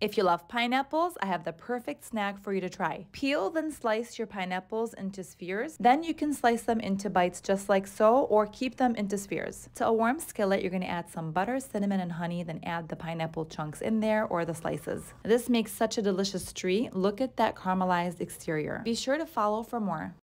If you love pineapples, I have the perfect snack for you to try. Peel then slice your pineapples into spheres. Then you can slice them into bites just like so or keep them into spheres. To a warm skillet, you're going to add some butter, cinnamon, and honey, then add the pineapple chunks in there or the slices. This makes such a delicious treat. Look at that caramelized exterior. Be sure to follow for more.